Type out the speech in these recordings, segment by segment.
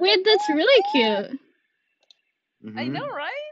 Wait, that's really cute. I Mhm. know, right?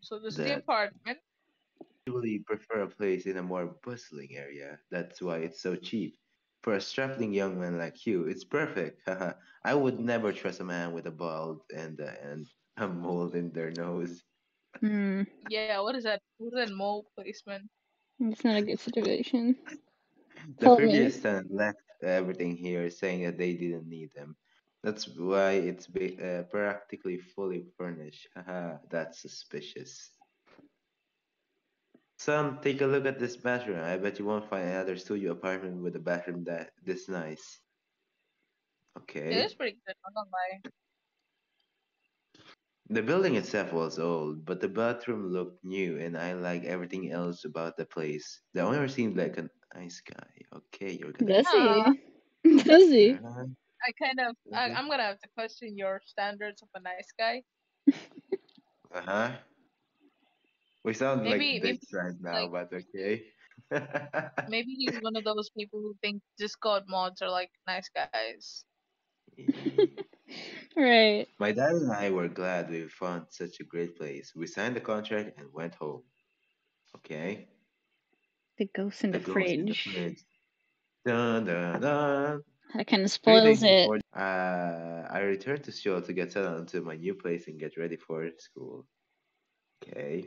So this is the apartment. apartment. usually prefer a place in a more bustling area. That's why it's so cheap. For a strapping young man like you, it's perfect. Haha. I would never trust a man with a bald and uh, and a mole in their nose. Hmm, Yeah, what is that? What is that mole placement? it's not a good situation. The Help me. previous tenant left everything here, saying that they didn't need them. That's why it's ba- uh, practically fully furnished. Haha, that's suspicious. Some take a look at this bathroom. I bet you won't find another studio apartment with a bathroom that this nice. Okay. It is pretty good. I'm not lying. The building itself was old, but the bathroom looked new, and I like everything else about the place. The owner seemed like a nice guy. Okay, you're gonna. Does he? Does he? Uh, I kind of, I, Mhm. I'm gonna have to question your standards of a nice guy. Uh-huh. We sound Maybe- like maybe dicks right now, like- but okay. Maybe he's one of those people who think Discord mods are like nice guys. Right. My dad and I were glad we found such a great place. We signed the contract and went home. Okay? The ghost in the, ghost in the fridge. fridge. Dun, dun, dun. That kind of spoils it. before, uh, I returned to Seoul to get settled into my new place and get ready for school. Okay.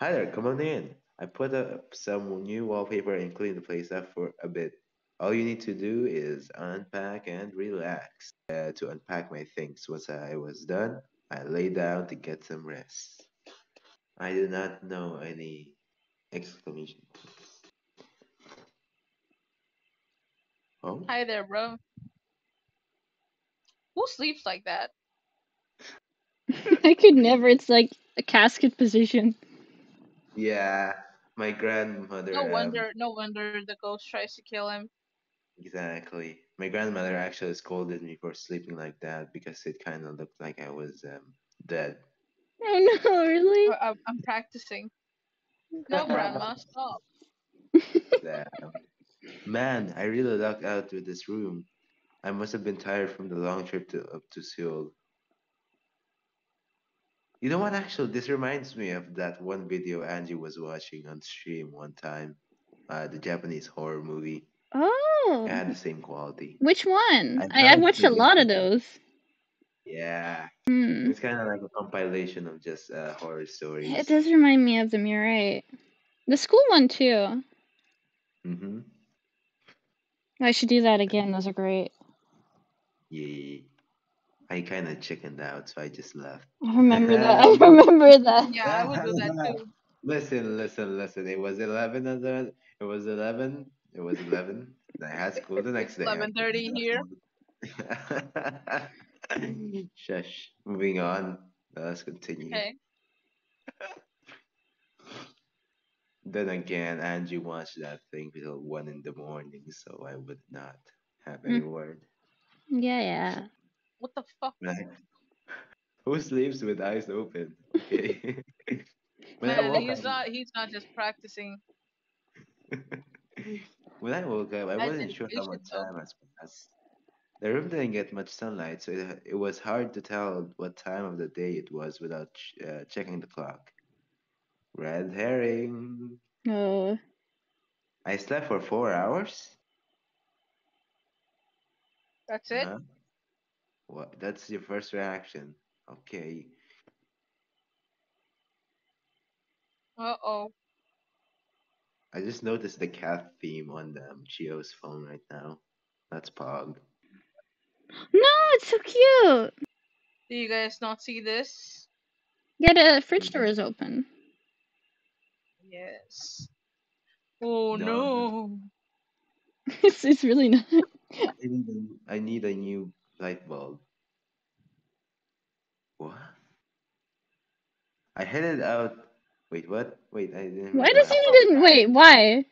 Hi there, come on in. I put up some new wallpaper and cleaned the place up for a bit. All you need to do is unpack and relax. Uh, to unpack my things. Once I was done, I lay down to get some rest. I did not know any exclamation points. Oh, Hi there, bro. Who sleeps like that? I could never. It's like a casket position. yeah. My grandmother. No um, wonder, no wonder the ghost tries to kill him. Exactly. My grandmother actually scolded me for sleeping like that because it kind of looked like I was um, dead. Oh no, really? I, I'm- I'm practicing. No, grandma, stop. Damn. Man, I really lucked out with this room. I must have been tired from the long trip to up to Seoul. You know what? Actually, this reminds me of that one video Angie was watching on stream one time. Uh, the Japanese horror movie. Oh. It had the same quality. Which one? I I, I watched a lot of those. Yeah, Hmm. it's kind of like a compilation of just uh, horror stories. It does remind me of them, you're right. The school one too. Mm-hmm. I should do that again. Those are great. Yeah. I kind of chickened out, so I just left. I remember that. I remember that. Yeah, I would do that too. Listen, listen, listen. It was 11 and then it was 11. It was 11. And I had school the next day. 11:30 here. Shush. Moving on. Let's continue. Okay. Then again, Angie watched that thing till 1 in the morning, so I would not have any hmm. word. Yeah, yeah. What the fuck? Right. Who sleeps with eyes open? Okay. Man, he's not. He's not just practicing. When I woke up, I wasn't sure how much time has passed. The room didn't get much sunlight, so it, it was hard to tell what time of the day it was without ch- uh, checking the clock. Red herring. Oh. I slept for four hours. That's it. Huh? What? That's your first reaction. Okay. Uh oh. I just noticed the cat theme on the um, Chiyo's phone right now. That's Pog. No, it's so cute. Do you guys not see this? Yeah, the fridge door is open. Yes. Oh No, no. it's, it's really not. I need, a, I need a new light bulb. What? I headed out. Wait, what? Wait, I didn't. Why does reply. he need Wait, why?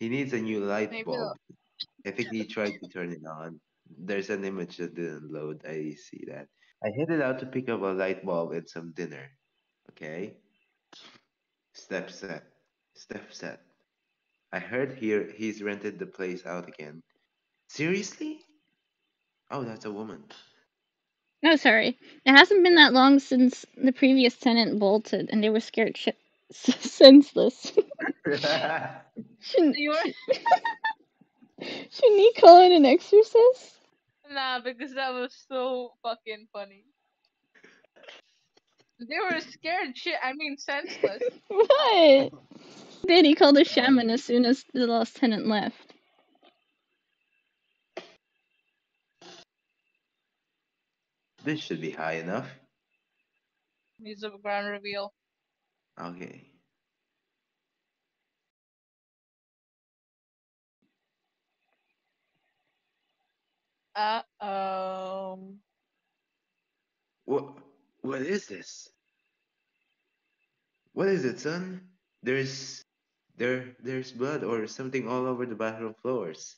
He needs a new light bulb. I think he tried to turn it on. There's an image that didn't load. I see that. I headed out to pick up a light bulb and some dinner. Okay. Step set. Step set. I heard here he's rented the place out again. Seriously? Oh, that's a woman. No, sorry. It hasn't been that long since the previous tenant bolted, and they were scared shit senseless. shouldn't, You were shouldn't he call in an exorcist? nah, because that was so fucking funny. They were scared shit. I mean, senseless. What? Did he called a shaman as soon as the last tenant left? This should be high enough. Needs a grand reveal. Okay. Uh oh. What what is this? What is it, son? There's there there's blood or something all over the bathroom floors.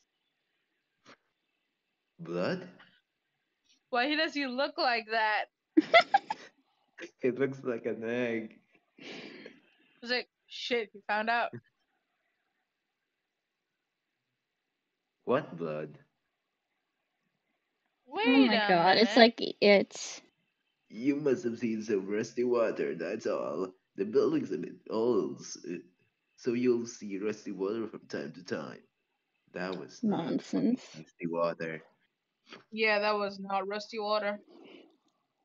Blood? Why does he look like that? It looks like an egg. I was like, shit, he found out. What blood? Wait oh my a god, it's like it's You must have seen some rusty water, that's all. The building's a bit old, s- so you'll see rusty water from time to time. That was nonsense. rusty water. Yeah, that was not rusty water.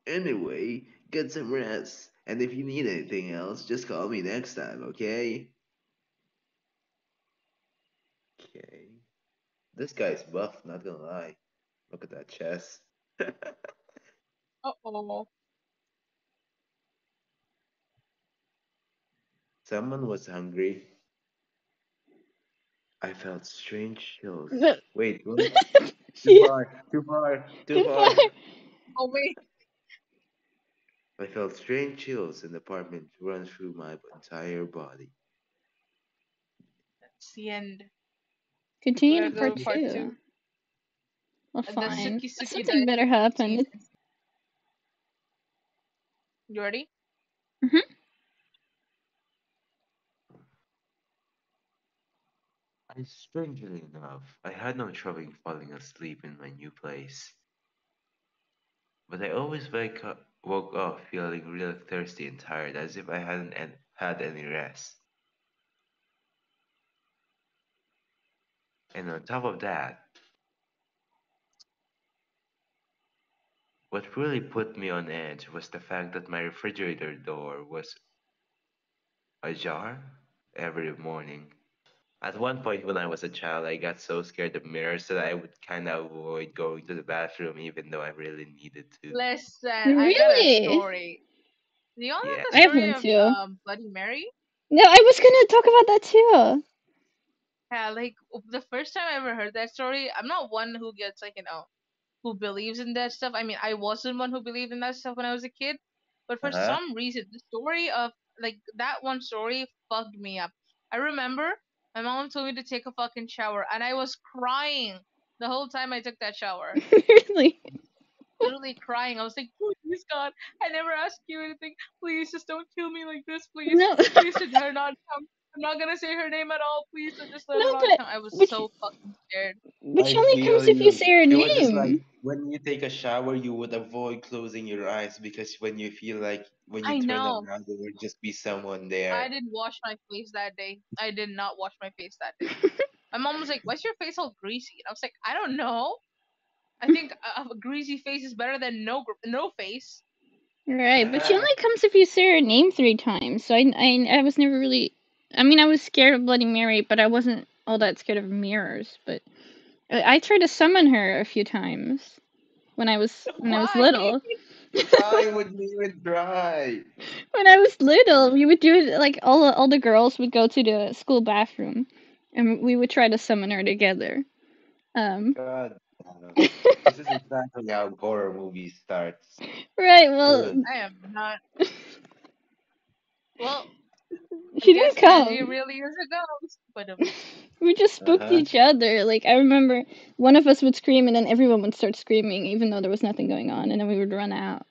Anyway, get some rest. And if you need anything else, just call me next time, okay? Okay. This guy's buff, not gonna lie. Look at that chest. Uh oh. Someone was hungry. I felt strange chills. But- Wait, what? too far, too far, too far. Oh wait. I felt strange chills in the apartment run through my entire body. That's the end. Continue to part go part two. two. Well, And fine. Suki Suki Something better happened. Jesus. You ready? Mm-hmm. Strangely enough, I had no trouble falling asleep in my new place. But I always wake up, woke up feeling real thirsty and tired, as if I hadn't had any rest. And on top of that, what really put me on edge was the fact that my refrigerator door was ajar every morning. At one point when I was a child, I got so scared of mirrors that I would kind of avoid going to the bathroom even though I really needed to. Listen, I got Really? a story. Do you all know Yeah. the I have story one of too. um, Bloody Mary? No, I was gonna talk about that too. Yeah, like the first time I ever heard that story, I'm not one who gets like you know, who believes in that stuff. I mean, I wasn't one who believed in that stuff when I was a kid, but for Uh-huh. some reason, the story of like that one story fucked me up. I remember my mom told me to take a fucking shower, and I was crying the whole time I took that shower. really? literally crying. I was like, please God, I never asked you anything. Please just don't kill me like this, please. No. Please her not come. I'm not gonna say her name at all. Please just let No, her but- I was but so fucking scared. But she only feel comes if you say her It just name. like when you take a shower, you would avoid closing your eyes because when you feel like when you I turn know. around, there would just be someone there. I didn't wash my face that day. I did not wash my face that day. My mom was like, "Why's your face all greasy?" And I was like, "I don't know. I think a, a greasy face is better than no no face." Right, but she uh, only comes if you say her name three times. So I, I, I was never really. I mean, I was scared of Bloody Mary, but I wasn't all that scared of mirrors. But I, I tried to summon her a few times when I was when I was Why? little. I wouldn't even try. When I was little, we would do it like all the, all the girls would go to the school bathroom, and we would try to summon her together. Um, God, this is exactly how horror movies starts. right. Well, Good. I am not. Well, she I didn't come. Angie really is a ghost, but um, We just spooked Uh-huh. each other. Like I remember one of us would scream and then everyone would start screaming even though there was nothing going on and then we would run out.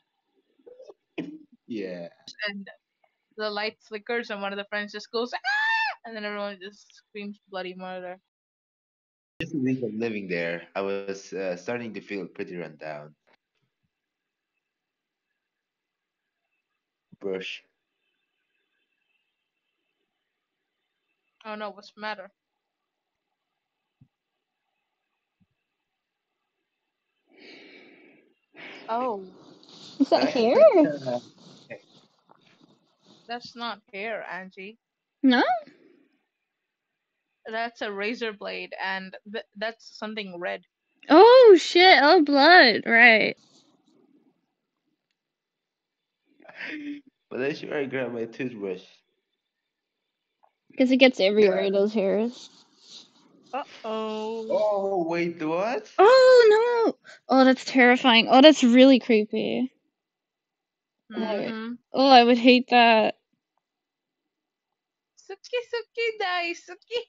Yeah. and the light flickers and one of the friends just goes ah! and then everyone just screams bloody murder. Just a week of living there, I was uh, starting to feel pretty run down. Brush. Oh no, what's the matter? Oh, Is that hair? Uh, that's not hair, Angie. No? That's a razor blade, and th- that's something red. Oh shit! Oh blood! Right. but I sure I grabbed my toothbrush. Because it gets everywhere. Those hairs. Uh oh. Oh, wait, what? Oh no! Oh, that's terrifying. Oh, that's really creepy. hmm Oh, I would hate that. Suki Suki die Suki.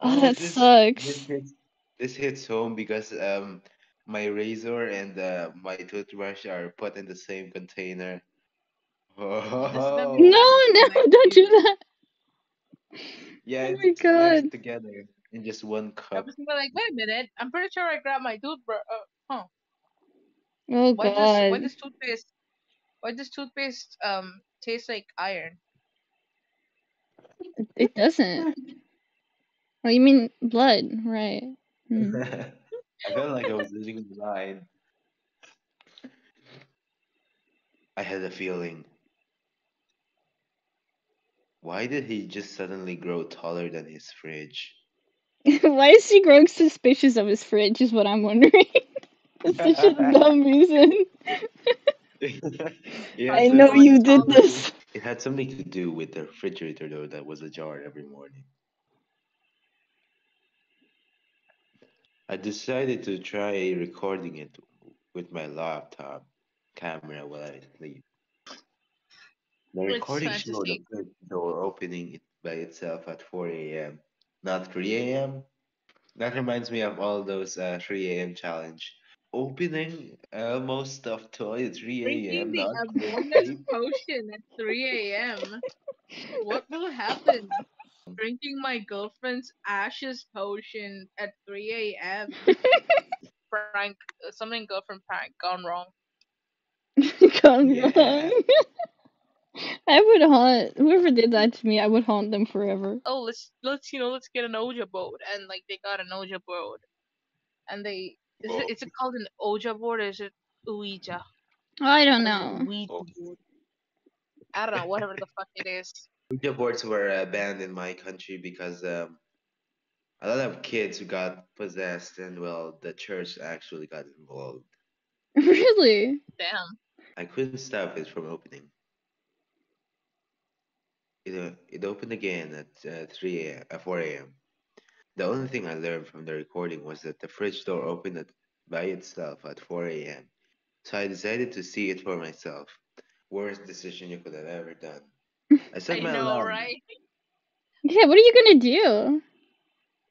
Oh, that this, sucks. This hits, this hits home because um my razor and uh, my toothbrush are put in the same container. Oh, No, no, don't do that. Yeah, oh my smashed God. together in just one I cup. was like, wait a minute. I'm pretty sure I grabbed my toothbrush. Uh, huh? Oh Why does why does toothpaste why does toothpaste um taste like iron? It doesn't. Oh, you mean blood, right? Hmm. I felt like I was losing my mind. I had a feeling. Why did he just suddenly grow taller than his fridge? Why is he growing suspicious of his fridge? Is what I'm wondering. That's such a dumb reason. Yeah, I so know you did this. It had something to do with the refrigerator door that was ajar every morning. I decided to try recording it with my laptop camera while I sleep. The It's recording showed the fantasy. door opening it by itself at 4 a.m., not 3 a.m. That reminds me of all those uh, 3 a.m. challenge. Opening Elmo stuffed toy at 3 Drinking a.m. the Not abundance sleep. potion at 3 a.m. What will happen? Drinking my girlfriend's ashes potion at 3 a.m. Prank, uh, something girlfriend prank gone wrong. Gone Yeah. wrong. I would haunt whoever did that to me. I would haunt them forever. Oh, let's let's you know let's get an Ouija board, and like they got an Ouija board, and they is it, is it called an Ouija board or is it Ouija? I don't Or is it know. Ouija Oh. I don't know, whatever the fuck it is. Ouija boards were uh, banned in my country because um, a lot of kids who got possessed, and well, the church actually got involved. really? Damn. I couldn't stop it from opening. It, uh, it opened again at uh, 3 a.m. Uh, 4 a.m. The only thing I learned from the recording was that the fridge door opened at, by itself at 4 a.m. So I decided to see it for myself. Worst decision you could have ever done. I set I my know, alarm. right? Yeah. What are you gonna do?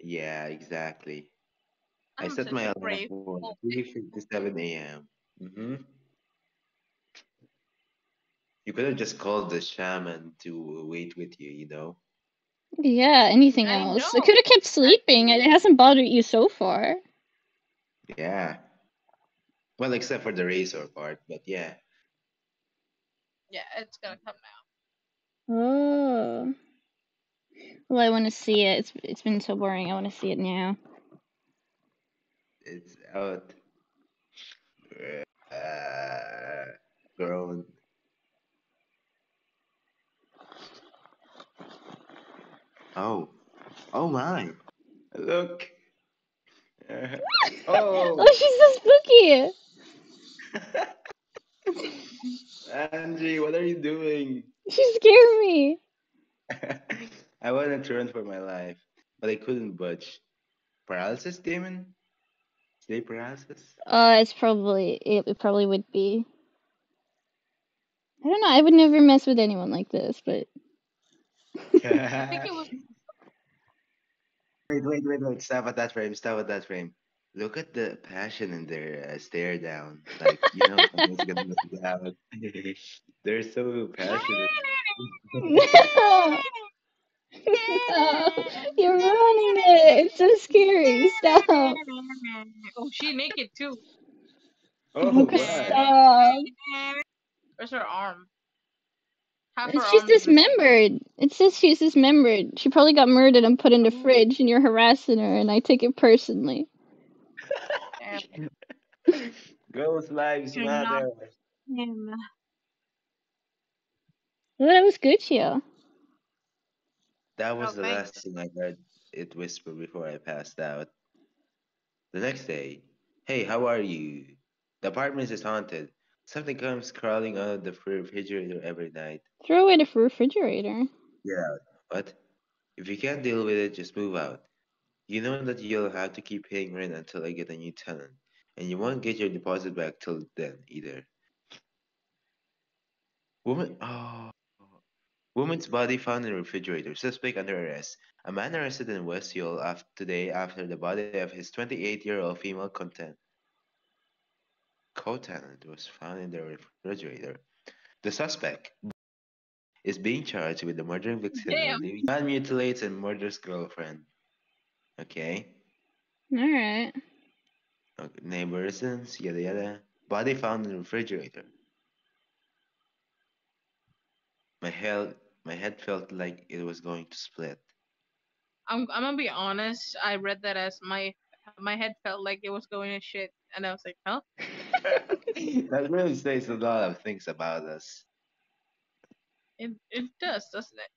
Yeah, exactly. I I'm set my alarm for 3:57 a.m. hmm You could have just called the shaman to wait with you, you know? Yeah. Anything I else? I could have kept sleeping. It hasn't bothered you so far. Yeah. Well, except for the razor part, but yeah. Yeah, it's gonna come out. Oh. Well, I want to see it. It's it's been so boring. I want to see it now. It's out. Uh, grown. Oh. Oh my. Look. Uh, oh. Oh, she's so spooky. Angie, what are you doing? She scared me. I wanted to run for my life, but I couldn't budge. Paralysis demon? Sleep paralysis? Uh, it's probably it, it probably would be. I don't know. I would never mess with anyone like this, but I think it was Wait, wait, wait, wait. Stop at that frame. Stop at that frame. Look at the passion in their uh, stare down. Like, you know, someone's gonna look out. They're so passionate. No! No! You're ruining it! It's so scary! Stop! Oh, she naked too. Oh, Okay, stop! Where's her arm? Half her She's arm is dismembered. It says she's dismembered. She probably got murdered and put in the fridge, and you're harassing her, and I take it personally. Damn. Ghost lives You're matter. Him. Well, that was good, Chiyo. That was Oh, the thanks. last thing I heard it whisper before I passed out. The next day, hey, how are you? The apartment is haunted. Something comes crawling out of the refrigerator every night. Throw away the refrigerator. Yeah. What? If you can't deal with it, just move out. You know that you'll have to keep paying rent until I get a new tenant, and you won't get your deposit back till then either. Woman, oh, woman's body found in refrigerator. Suspect under arrest. A man arrested in West Seoul af- today after the body of his 28-year-old female content co-tenant was found in the refrigerator. The suspect is being charged with the murdering victim Damn. and leaving man mutilates and murders girlfriend. Okay. Alright. okay. Name reasons, yada yada. Body found in refrigerator. My head, my head felt like it was going to split. I'm I'm gonna be honest. I read that as my my head felt like it was going to shit, and I was like, huh? that really says a lot of things about us. It it does, doesn't it?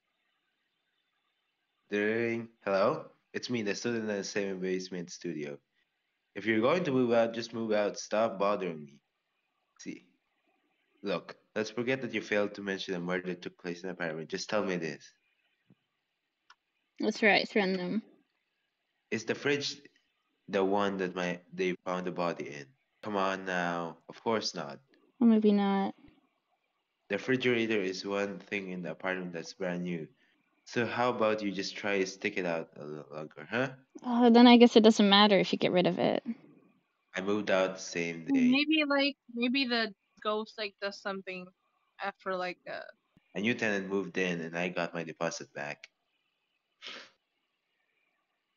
During hello, it's me, the student in the same basement studio. If you're going to move out, just move out. Stop bothering me. See, look, let's forget that you failed to mention a murder took place in the apartment. Just tell me this: That's right, it's random. Is the fridge the one that my they found the body in? Come on now. Of course not. Or maybe not. The refrigerator is one thing in the apartment that's brand new. So how about you just try to stick it out a little longer, huh? Oh, then I guess it doesn't matter if you get rid of it. I moved out the same day. Maybe like maybe the ghost like does something after like uh A new tenant moved in and I got my deposit back.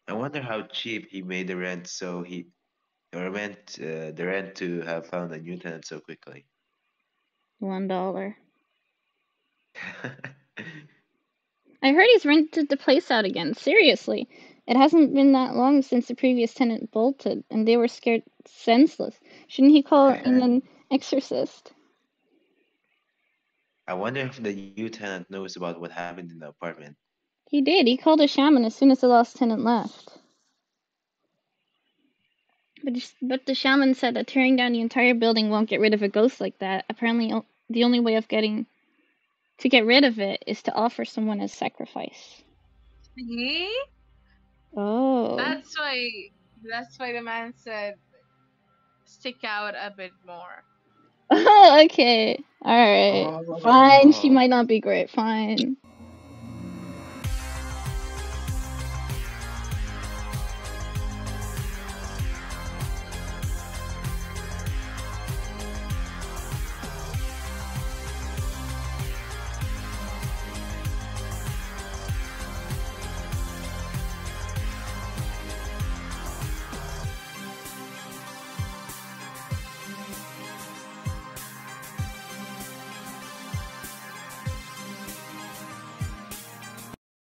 I wonder how cheap he made the rent so he or meant uh, the rent to have found a new tenant so quickly. One dollar. I heard he's rented the place out again. Seriously. It hasn't been that long since the previous tenant bolted, and they were scared senseless. Shouldn't he call in an exorcist? I wonder if the new tenant knows about what happened in the apartment. He did. He called a shaman as soon as the last tenant left. But but the shaman said that tearing down the entire building won't get rid of a ghost like that. Apparently, o- the only way of getting to get rid of it is to offer someone as sacrifice. see? Oh. That's why that's why the man said stick out a bit more. okay. All right. Oh. Fine. She Oh. might not be great. Fine.